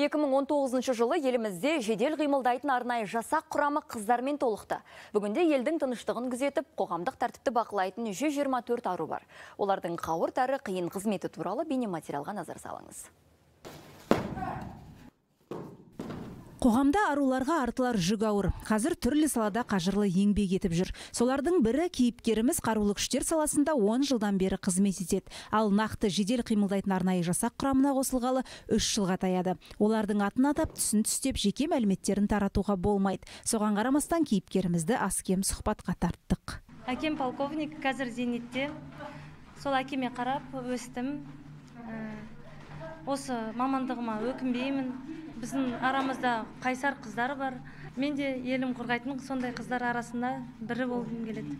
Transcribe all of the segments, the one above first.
2019 жылы елімізде жедел қимылдайтын арнайы жасақ құрамы қыздармен толықты. Бүгінде елдің тыныштығын күзетіп, қоғамдық тәртіпті бақылайтын 124 ару бар. Олардың қауырт әрі қиын қызметі туралы бейнематериалға назар салыңыз. Қоғамда аруларға артылар жүк ауыр. Қазір түрлі салада қажырлы еңбек етіп жүр. Солардың бірі кейіпкеріміз қарулы күштер саласында 10 жылдан бері қызмет етеді. Ал нақты жедел қимылдайтын арнайы жасақ құрамына қосылғалы 3 жылға таяды. Олардың атын атап түсін түстеп жеке мәліметтерін таратуға болмайды. Соған қарамастан кейіпкерімізді аскем сұхбатқа тарттық. әкем полковник қазір зейнетте сол әкеме қарап өстім Ә, осы мамандығыма өкінбеймін біздің арамызда қайсар қыздар бар мен де елім қорғайтын сондай қыздар арасында бірі болғым келеді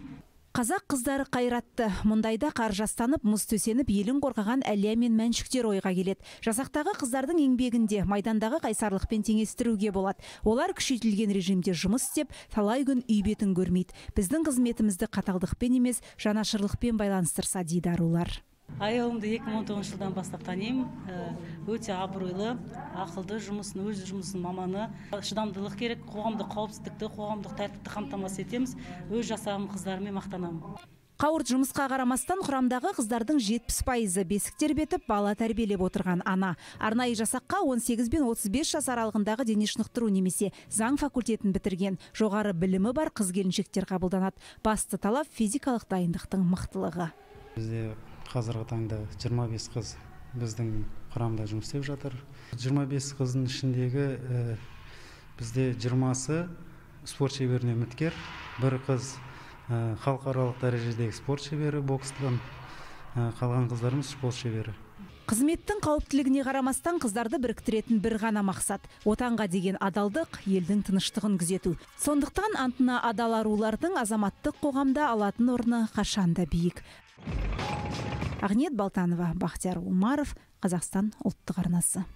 Қазақ қыздары қайратты. Мұндайда қар жастанып, мұз төсеніп, елін қорғаған әлия мен мәншіктер ойға келеді. Жасақтағы қыздардың еңбегінде майдандағы қайсарлықпен теңестіруге болады. Олар күшейтілген режимде жұмыс істеп, талай күн үй бетін көрмейді. Біздің қызметімізді қаталдықпен емес, жанашырлықпен байланыстырса дейді арулар. Аяулымды 2019 жылдан бастап танимын Ә, өте абыройлы ақылды жұмысын өз жұмысының маманы шыдамдылық керек қоғамдық қауіпсіздікті қоғамдық тәртіпті қамтамасыз етеміз өз жасағым қыздарымен мақтанамын Қауырт жұмысқа қарамастан құрамдағы қыздардың 70 пайызы бесік тербетіп бала тәрбиелеп отырған ана. Арнайы жасаққа 18 бен 35 жас аралығындағы дене шынықтыру немесе заң факультетін бітірген жоғары білімі бар қыз келіншектер қабылданады. Басты талап физикалық дайындықтың мықтылығы. бізде қазіргі таңда 25 қыз біздің құрамда жұмыс істеп жатыр. 25 қыздың ішіндегі ә, бізде 20-сы спорт шеберіне үміткер бір қыз ә, халықаралық дәрежедегі спорт шебері бокстан ә, қалған қыздарымыз спорт шебері. Қызметтің қауіптілігіне қарамастан қыздарды біріктіретін бір ғана мақсат отанға деген адалдық елдің тыныштығын күзету сондықтан антына адал арулардың азаматтық қоғамда алатын орны қашанда биік Ақниет Балтанова, Бақтияр Умаров, Қазақстан ұлттық арнасы.